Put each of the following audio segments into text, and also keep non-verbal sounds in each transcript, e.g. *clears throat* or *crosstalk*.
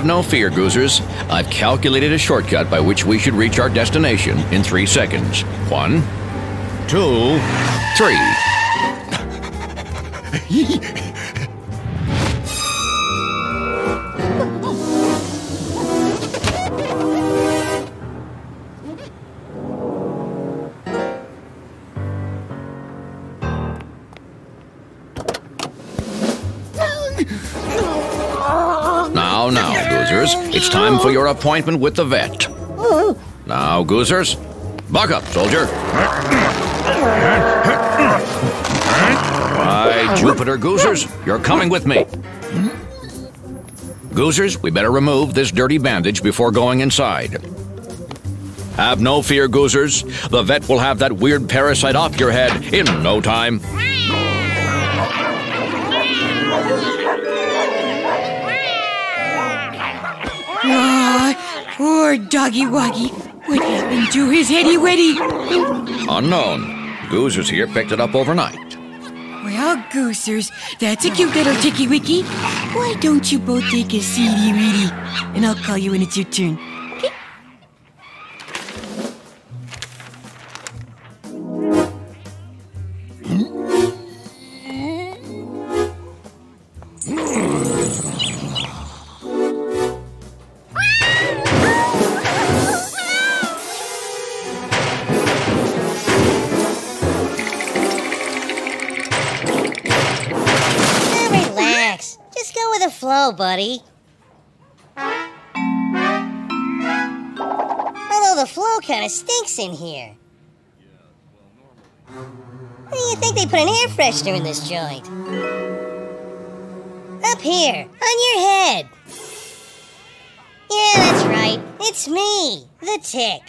Have no fear, Goosers. I've calculated a shortcut by which we should reach our destination in three seconds. One, two, three. *laughs* it's time for your appointment with the vet. Now, Goosers, buck up, soldier. Right, Jupiter Goosers, you're coming with me. Goosers, we better remove this dirty bandage before going inside. Have no fear, Goosers. The vet will have that weird parasite off your head in no time. Aw, poor doggy woggy. What happened to his heady weddy? Unknown. Goosers here picked it up overnight. Well, goosers, that's a cute little ticky wicky. Why don't you both take a seedy weedy? And I'll call you when it's your turn. Flow, buddy. Although the flow kind of stinks in here. Do you think they put an air freshener in this joint? Up here, on your head. Yeah, that's right. It's me, the tick.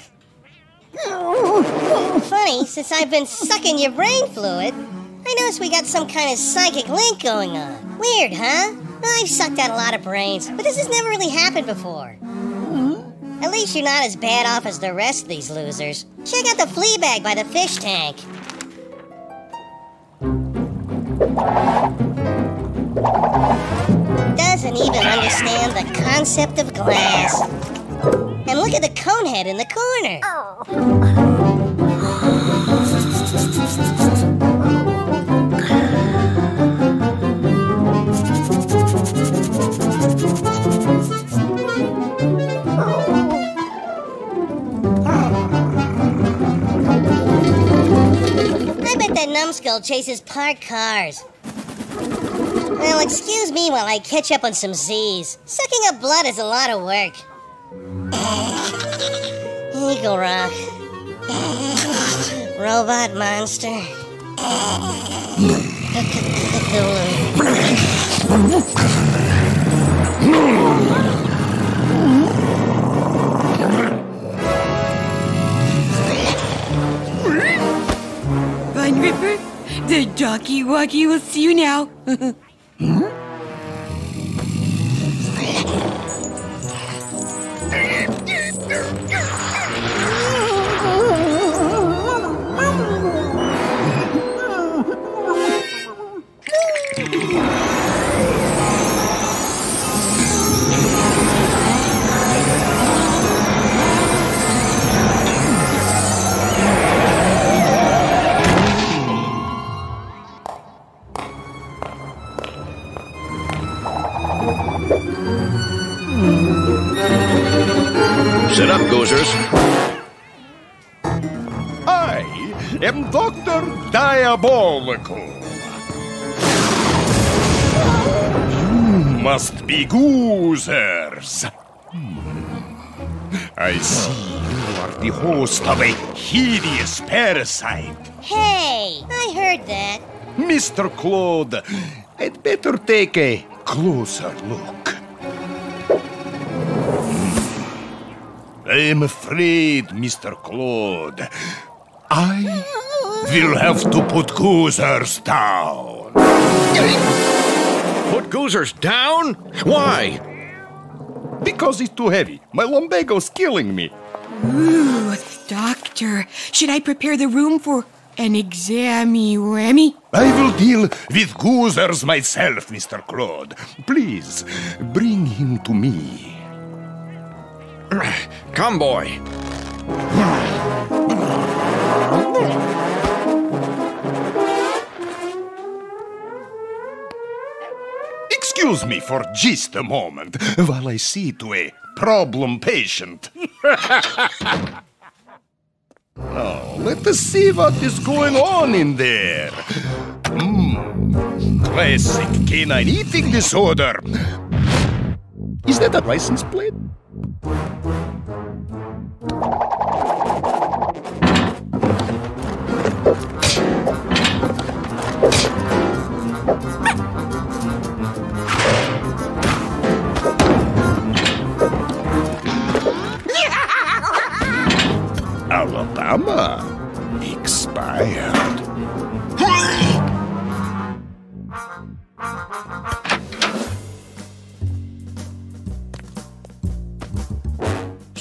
Funny, since I've been sucking your brain fluid, I noticed we got some kind of psychic link going on. Weird, huh? I've sucked out a lot of brains, but this has never really happened before. Mm-hmm. At least you're not as bad off as the rest of these losers. Check out the flea bag by the fish tank. Doesn't even understand the concept of glass. And look at the cone head in the corner. I chases parked cars. Well, excuse me while I catch up on some Z's. Sucking up blood is a lot of work. Eagle Rock. Robot Monster. Cthulhu. *laughs* *laughs* the doggy woggy will see you now. *laughs* Hmm? Sit up, Goosers. I am Dr. Diabolical. You must be goosers. Hmm. I see you are the host of a hideous parasite. Hey, I heard that. Mr. Claude, I'd better take a closer look. I'm afraid, Mr. Claude, I will have to put Goosers down. Put Goosers down? Why? Because it's too heavy. My lumbago's killing me. Ooh, doctor, should I prepare the room for an exammy whammy? I will deal with Goosers myself, Mr. Claude. Please, bring him to me. *clears throat* Come, boy. Excuse me for just a moment while I see to a problem patient. *laughs* now, let us see what is going on in there. Hmm. Classic canine eating disorder. Is that a license plate?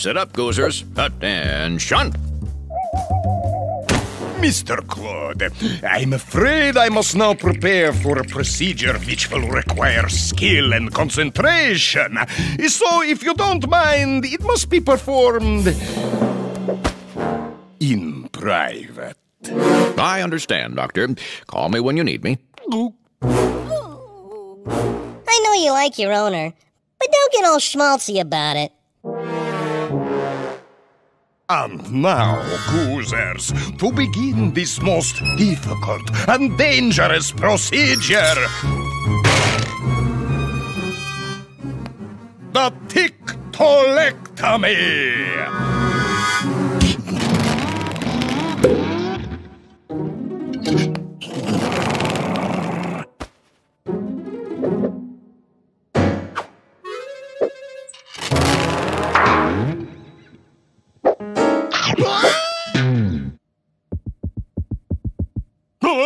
Sit up, Goosers. Attention. Mr. Claude, I'm afraid I must now prepare for a procedure which will require skill and concentration. So, if you don't mind, it must be performed in private. I understand, Doctor. Call me when you need me. I know you like your owner, but don't get all schmaltzy about it. And now, Goosers, to begin this most difficult and dangerous procedure. The tictolectomy! *laughs*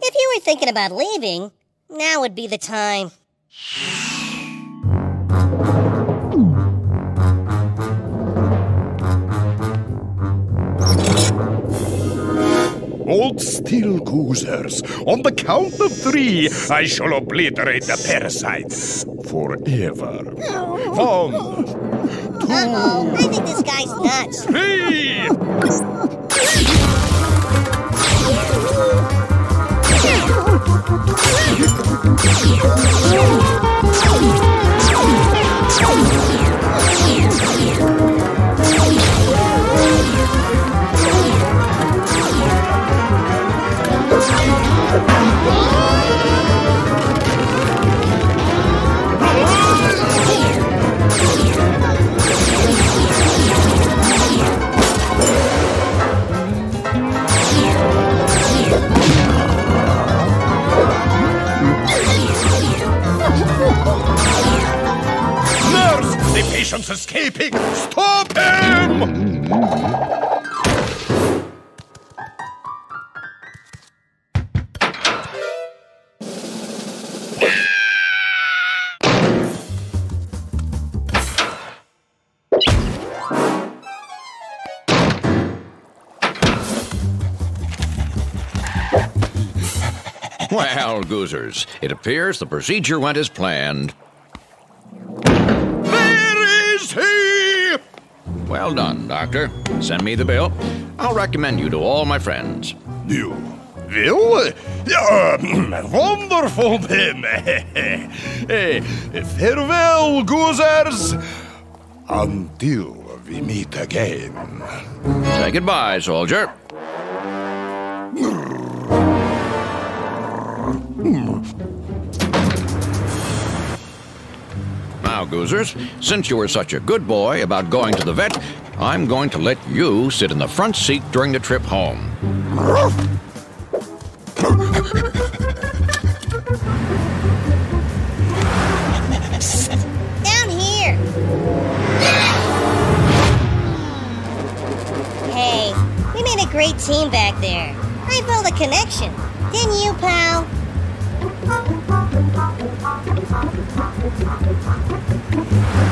If you were thinking about leaving, now would be the time. Hold still, Goosers. On the count of three, I shall obliterate the parasite forever. One, Uh-oh, I think this guy's nuts. three. Nurse, *laughs* escaping. Stop him! Well, Goosers, it appears the procedure went as planned. Well done, Doctor. Send me the bill. I'll recommend you to all my friends. You will? Uh, *clears throat* wonderful then. *laughs* Eh, Farewell, Goosers. Until we meet again. Say goodbye, soldier. Now, Goosers, since you were such a good boy about going to the vet, I'm going to let you sit in the front seat during the trip home. Down here. Hey, we made a great team back there. I built a connection. Didn't you, pal? Thank you.